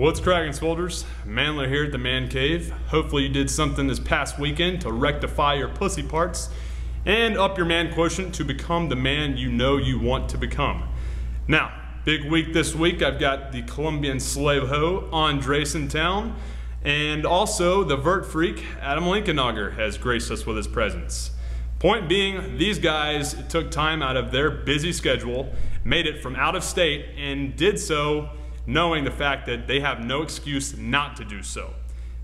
What's cracking, Swolders? Mandler here at the Man Cave. Hopefully you did something this past weekend to rectify your pussy parts and up your man quotient to become the man you know you want to become. Now, big week this week. I've got the Colombian slave hoe, Andres in town, and also the vert freak, Adam Linkenauger, has graced us with his presence. Point being, these guys took time out of their busy schedule, made it from out of state, and did so knowing the fact that they have no excuse not to do so.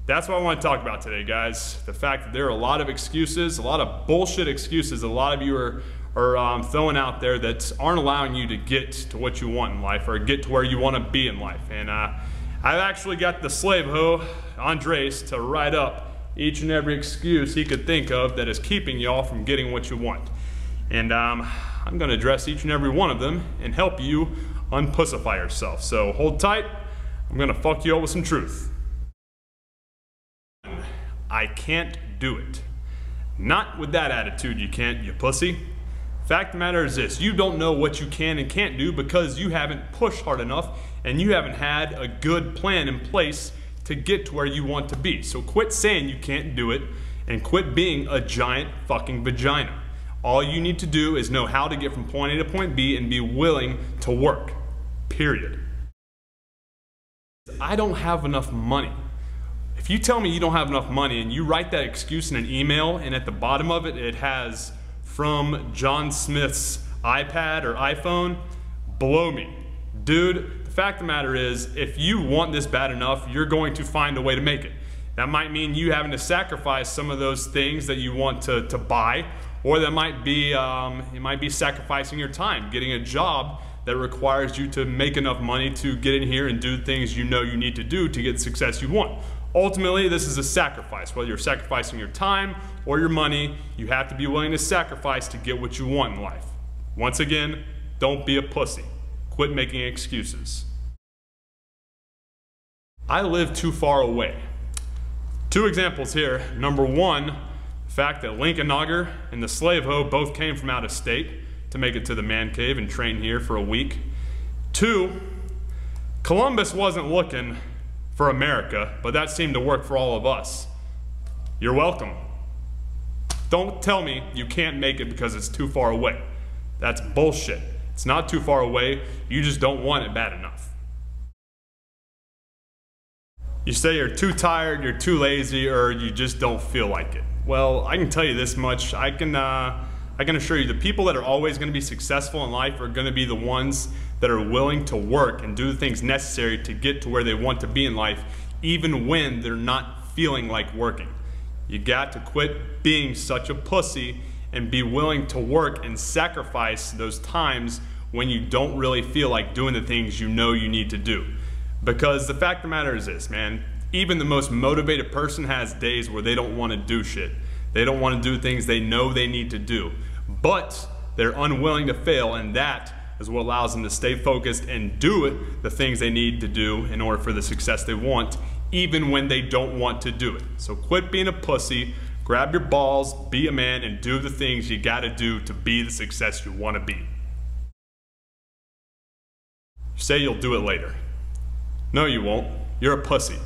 That's what I want to talk about today, guys. The fact that there are a lot of excuses, a lot of bullshit excuses a lot of you are, are um, throwing out there that aren't allowing you to get to what you want in life or get to where you want to be in life. And uh, I've actually got the slave hoe, Andres, to write up each and every excuse he could think of that is keeping y'all from getting what you want. And um, I'm going to address each and every one of them and help you unpussify yourself. So hold tight. I'm to fuck you up with some truth. I can't do it. Not with that attitude, you can't, you pussy. Fact of the matter is this you don't know what you can and can't do because you haven't pushed hard enough and you haven't had a good plan in place to get to where you want to be. So quit saying you can't do it and quit being a giant fucking vagina. All you need to do is know how to get from point A to point B and be willing to work. Period. I don't have enough money. If you tell me you don't have enough money and you write that excuse in an email and at the bottom of it it has from John Smith's iPad or iPhone, blow me. Dude, the fact of the matter is if you want this bad enough, you're going to find a way to make it. That might mean you having to sacrifice some of those things that you want to, to buy, or that might be, um, it might be sacrificing your time, getting a job that requires you to make enough money to get in here and do things you know you need to do to get the success you want. Ultimately, this is a sacrifice. Whether you're sacrificing your time or your money, you have to be willing to sacrifice to get what you want in life. Once again, don't be a pussy. Quit making excuses. I live too far away. Two examples here. Number one, the fact that Linkenauger and the slave hoe both came from out of state to make it to the man cave and train here for a week. Two, Columbus wasn't looking for America, but that seemed to work for all of us. You're welcome. Don't tell me you can't make it because it's too far away. That's bullshit. It's not too far away, you just don't want it bad enough. You say you're too tired, you're too lazy, or you just don't feel like it. Well, I can tell you this much. I can, uh, I can assure you the people that are always going to be successful in life are going to be the ones that are willing to work and do the things necessary to get to where they want to be in life, even when they're not feeling like working. You got to quit being such a pussy and be willing to work and sacrifice those times when you don't really feel like doing the things you know you need to do. Because the fact of the matter is this, man, even the most motivated person has days where they don't want to do shit. They don't want to do things they know they need to do. But they're unwilling to fail, and that is what allows them to stay focused and do it, the things they need to do in order for the success they want, even when they don't want to do it. So quit being a pussy, grab your balls, be a man, and do the things you gotta do to be the success you wanna be. Say you'll do it later. No, you won't. You're a pussy.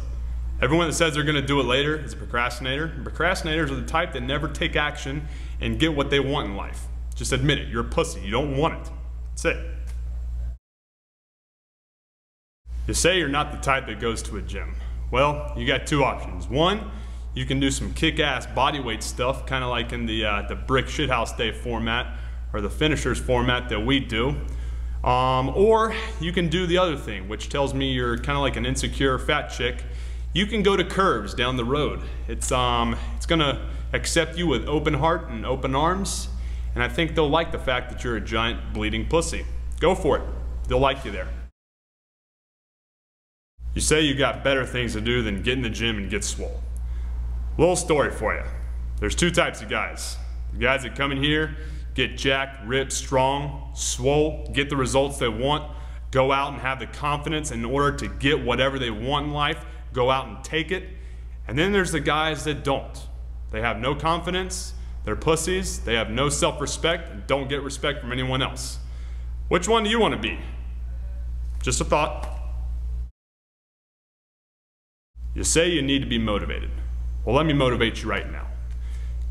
Everyone that says they're going to do it later is a procrastinator. And procrastinators are the type that never take action and get what they want in life. Just admit it. You're a pussy. You don't want it. That's it. You say you're not the type that goes to a gym. Well, you got two options. One, you can do some kick-ass bodyweight stuff, kind of like in the, uh, the brick shithouse day format or the finishers format that we do. Um, or you can do the other thing, which tells me you're kind of like an insecure fat chick. You can go to Curves down the road. It's, um, it's gonna accept you with open heart and open arms, and I think they'll like the fact that you're a giant bleeding pussy. Go for it. They'll like you there. You say you got better things to do than get in the gym and get swole. Little story for you. There's two types of guys. The guys that come in here get jacked, ripped, strong, swole, get the results they want, go out and have the confidence in order to get whatever they want in life, go out and take it. And then there's the guys that don't. They have no confidence, they're pussies, they have no self respect, and don't get respect from anyone else. Which one do you want to be? Just a thought. You say you need to be motivated. Well, let me motivate you right now.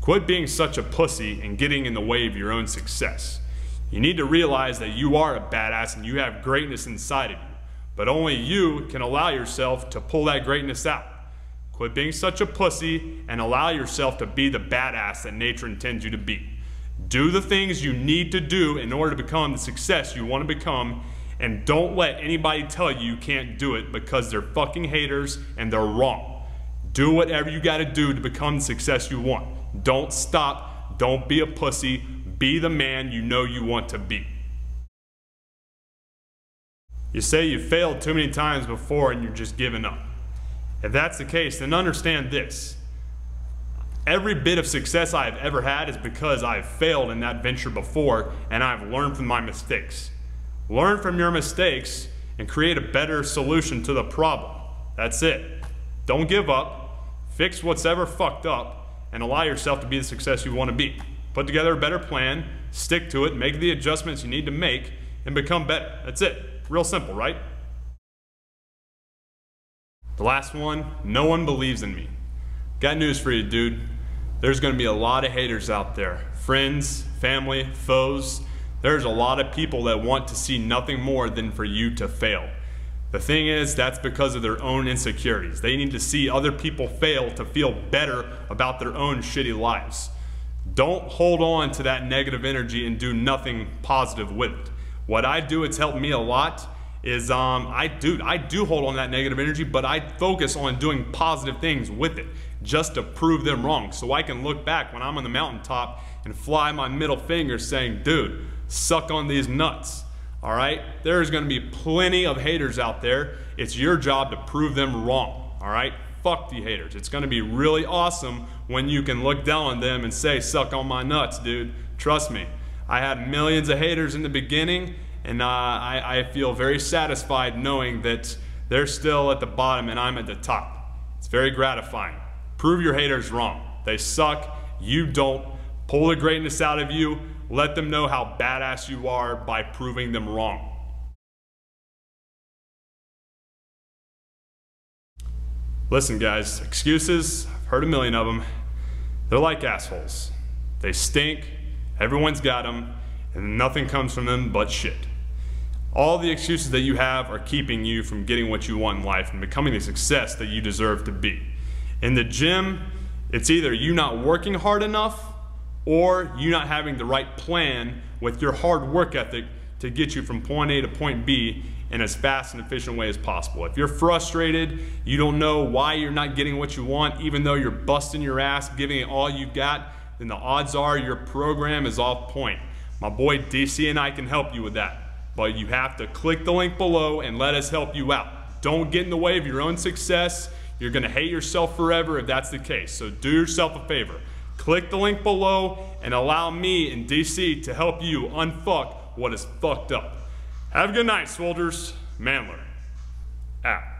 Quit being such a pussy and getting in the way of your own success. You need to realize that you are a badass and you have greatness inside of you, but only you can allow yourself to pull that greatness out. Quit being such a pussy and allow yourself to be the badass that nature intends you to be. Do the things you need to do in order to become the success you want to become, and don't let anybody tell you you can't do it because they're fucking haters and they're wrong. Do whatever you got to do to become the success you want. Don't stop. Don't be a pussy. Be the man you know you want to be. You say you've failed too many times before and you're just giving up. If that's the case, then understand this. Every bit of success I've ever had is because I've failed in that venture before and I've learned from my mistakes. Learn from your mistakes and create a better solution to the problem. That's it. Don't give up. Fix what's ever fucked up and allow yourself to be the success you want to be. Put together a better plan, stick to it, make the adjustments you need to make, and become better. That's it. Real simple, right? The last one no one believes in me. Got news for you, dude. There's going to be a lot of haters out there friends, family, foes. There's a lot of people that want to see nothing more than for you to fail. The thing is, that's because of their own insecurities. They need to see other people fail to feel better about their own shitty lives. Don't hold on to that negative energy and do nothing positive with it. What I do, it's helped me a lot, is um, I do I do hold on that negative energy, but I focus on doing positive things with it just to prove them wrong. So I can look back when I'm on the mountaintop and fly my middle finger saying, dude, suck on these nuts. All right? There's going to be plenty of haters out there. It's your job to prove them wrong. All right? Fuck the haters. It's going to be really awesome when you can look down on them and say, suck on my nuts, dude. Trust me. I had millions of haters in the beginning, and uh, I, I feel very satisfied knowing that they're still at the bottom and I'm at the top. It's very gratifying. Prove your haters wrong. They suck. You don't. Pull the greatness out of you. Let them know how badass you are by proving them wrong. Listen, guys, excuses, I've heard a million of them. They're like assholes. They stink, everyone's got them, and nothing comes from them but shit. All the excuses that you have are keeping you from getting what you want in life and becoming the success that you deserve to be. In the gym, it's either you not working hard enough or you not having the right plan with your hard work ethic to get you from point A to point B in as fast and efficient way as possible. If you're frustrated, you don't know why you're not getting what you want, even though you're busting your ass, giving it all you've got, then the odds are your program is off point. My boy DC and I can help you with that. But you have to click the link below and let us help you out. Don't get in the way of your own success. You're gonna hate yourself forever if that's the case. So do yourself a favor. Click the link below and allow me and DC to help you unfuck what is fucked up. Have a good night, soldiers. Mandler. Out.